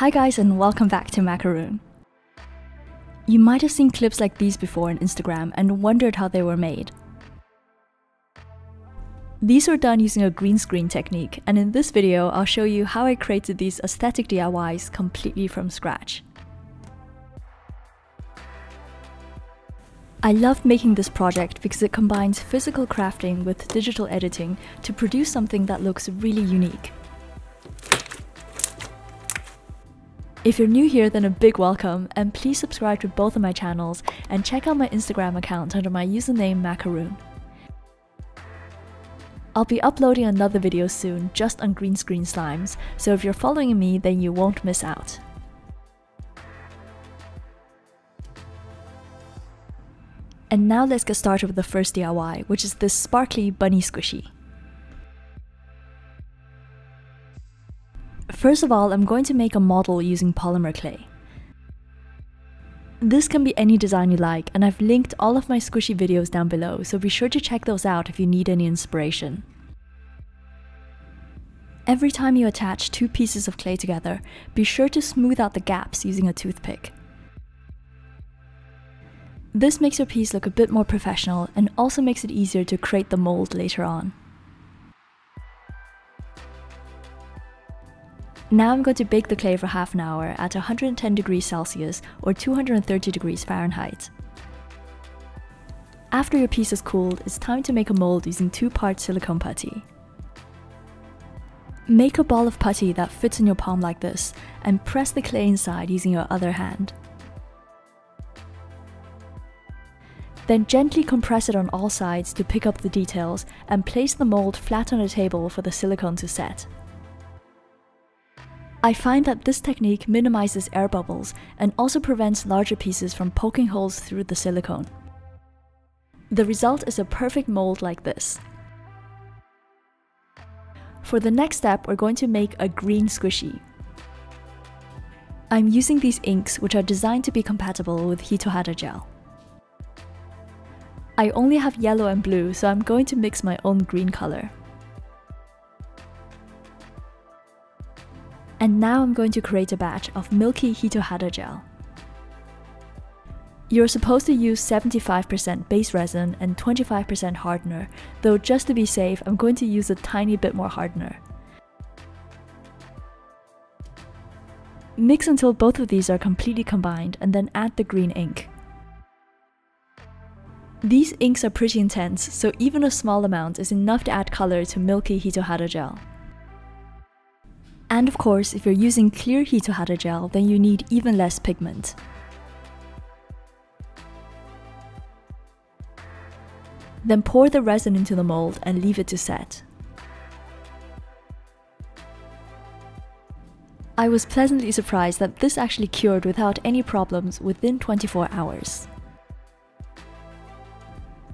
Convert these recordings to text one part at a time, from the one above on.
Hi guys and welcome back to Maqaroon. You might have seen clips like these before on Instagram and wondered how they were made. These were done using a green screen technique and in this video I'll show you how I created these aesthetic DIYs completely from scratch. I loved making this project because it combines physical crafting with digital editing to produce something that looks really unique. If you're new here, then a big welcome, and please subscribe to both of my channels and check out my Instagram account under my username Maqaroon. I'll be uploading another video soon just on green screen slimes, so if you're following me, then you won't miss out. And now let's get started with the first DIY, which is this sparkly bunny squishy. First of all, I'm going to make a model using polymer clay. This can be any design you like, and I've linked all of my squishy videos down below, so be sure to check those out if you need any inspiration. Every time you attach two pieces of clay together, be sure to smooth out the gaps using a toothpick. This makes your piece look a bit more professional and also makes it easier to create the mold later on. Now I'm going to bake the clay for half an hour at 110 degrees Celsius or 230 degrees Fahrenheit. After your piece is cooled, it's time to make a mold using 2 parts silicone putty. Make a ball of putty that fits in your palm like this, and press the clay inside using your other hand. Then gently compress it on all sides to pick up the details and place the mold flat on a table for the silicone to set. I find that this technique minimizes air bubbles and also prevents larger pieces from poking holes through the silicone. The result is a perfect mold like this. For the next step, we're going to make a green squishy. I'm using these inks which are designed to be compatible with Hito gel. I only have yellow and blue, so I'm going to mix my own green color. And now I'm going to create a batch of milky Hito gel. You're supposed to use 75% base resin and 25% hardener, though just to be safe, I'm going to use a tiny bit more hardener. Mix until both of these are completely combined and then add the green ink. These inks are pretty intense, so even a small amount is enough to add color to milky Hito gel. And of course, if you're using clear Hito gel, then you need even less pigment. Then pour the resin into the mold and leave it to set. I was pleasantly surprised that this actually cured without any problems within 24 hours.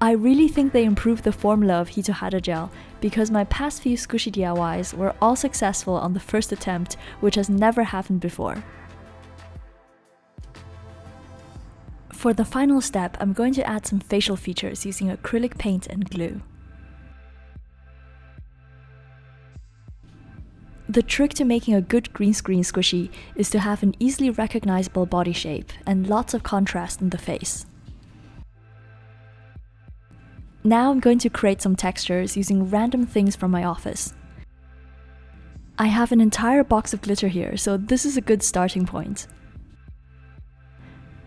I really think they improved the formula of Hito gel because my past few squishy DIYs were all successful on the first attempt, which has never happened before. For the final step, I'm going to add some facial features using acrylic paint and glue. The trick to making a good green screen squishy is to have an easily recognizable body shape and lots of contrast in the face. Now I'm going to create some textures using random things from my office. I have an entire box of glitter here, so this is a good starting point.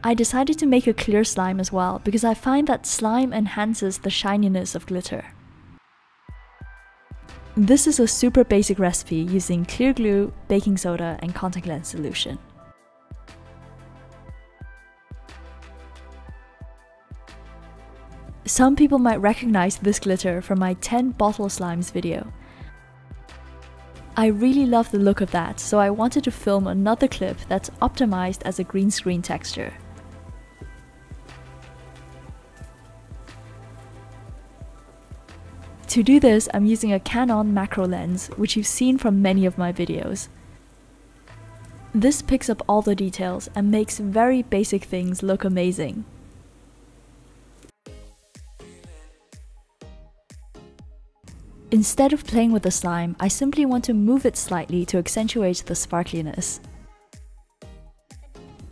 I decided to make a clear slime as well because I find that slime enhances the shininess of glitter. This is a super basic recipe using clear glue, baking soda, and contact lens solution. Some people might recognize this glitter from my 10 bottle slimes video. I really love the look of that, so I wanted to film another clip that's optimized as a green screen texture. To do this, I'm using a Canon macro lens, which you've seen from many of my videos. This picks up all the details and makes very basic things look amazing. Instead of playing with the slime, I simply want to move it slightly to accentuate the sparkliness.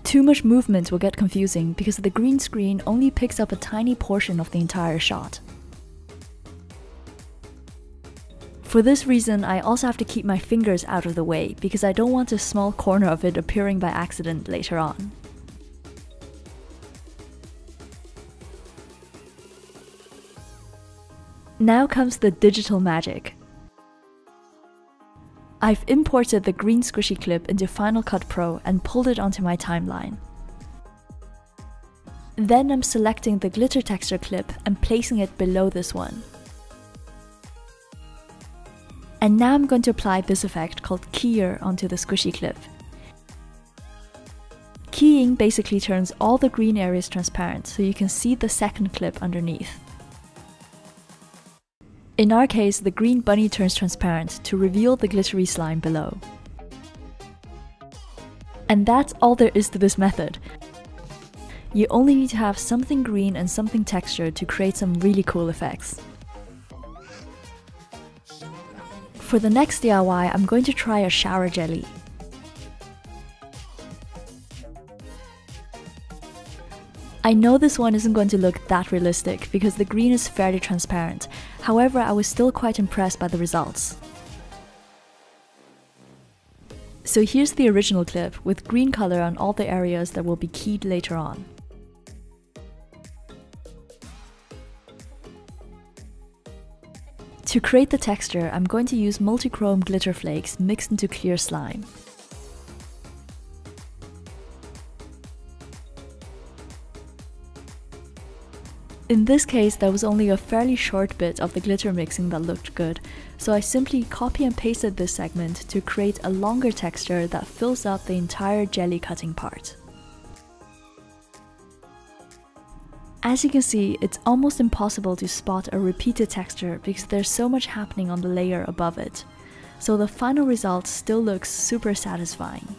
Too much movement will get confusing because the green screen only picks up a tiny portion of the entire shot. For this reason, I also have to keep my fingers out of the way because I don't want a small corner of it appearing by accident later on. Now comes the digital magic. I've imported the green squishy clip into Final Cut Pro and pulled it onto my timeline. Then I'm selecting the glitter texture clip and placing it below this one. And now I'm going to apply this effect called keyer onto the squishy clip. Keying basically turns all the green areas transparent so you can see the second clip underneath. In our case, the green bunny turns transparent to reveal the glittery slime below. And that's all there is to this method. You only need to have something green and something textured to create some really cool effects. For the next DIY, I'm going to try a shower jelly. I know this one isn't going to look that realistic because the green is fairly transparent, however I was still quite impressed by the results. So here's the original clip with green color on all the areas that will be keyed later on. To create the texture, I'm going to use multichrome glitter flakes mixed into clear slime. In this case, there was only a fairly short bit of the glitter mixing that looked good, so I simply copy and pasted this segment to create a longer texture that fills up the entire jelly cutting part. As you can see, it's almost impossible to spot a repeated texture because there's so much happening on the layer above it, so the final result still looks super satisfying.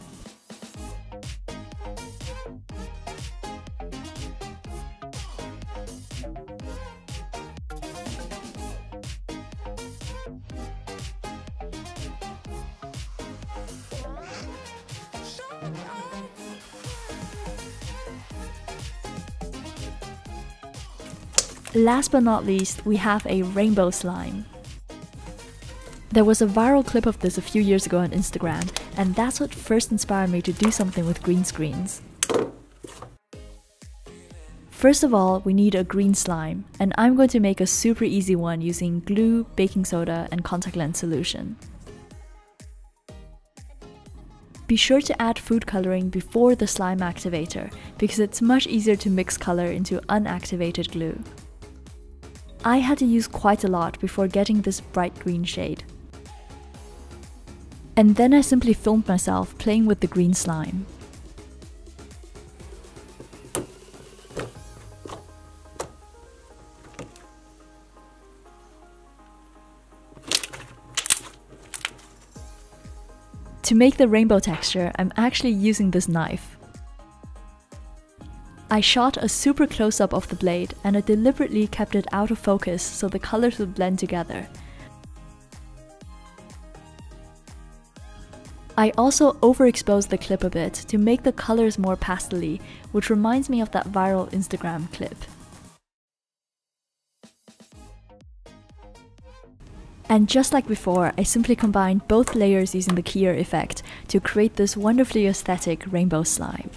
Last but not least, we have a rainbow slime. There was a viral clip of this a few years ago on Instagram, and that's what first inspired me to do something with green screens. First of all, we need a green slime, and I'm going to make a super easy one using glue, baking soda, and contact lens solution. Be sure to add food coloring before the slime activator, because it's much easier to mix color into unactivated glue. I had to use quite a lot before getting this bright green shade. And then I simply filmed myself playing with the green slime. To make the rainbow texture, I'm actually using this knife. I shot a super close up of the blade and I deliberately kept it out of focus so the colors would blend together. I also overexposed the clip a bit to make the colors more pastely, which reminds me of that viral Instagram clip. And just like before, I simply combined both layers using the keyer effect to create this wonderfully aesthetic rainbow slime.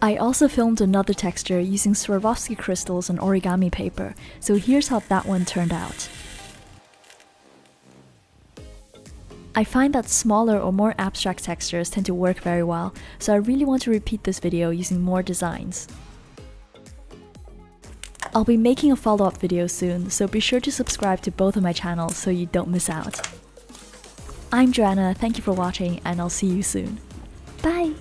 I also filmed another texture using Swarovski crystals and origami paper, so here's how that one turned out. I find that smaller or more abstract textures tend to work very well, so I really want to repeat this video using more designs. I'll be making a follow-up video soon, so be sure to subscribe to both of my channels so you don't miss out. I'm Joanna, thank you for watching, and I'll see you soon. Bye!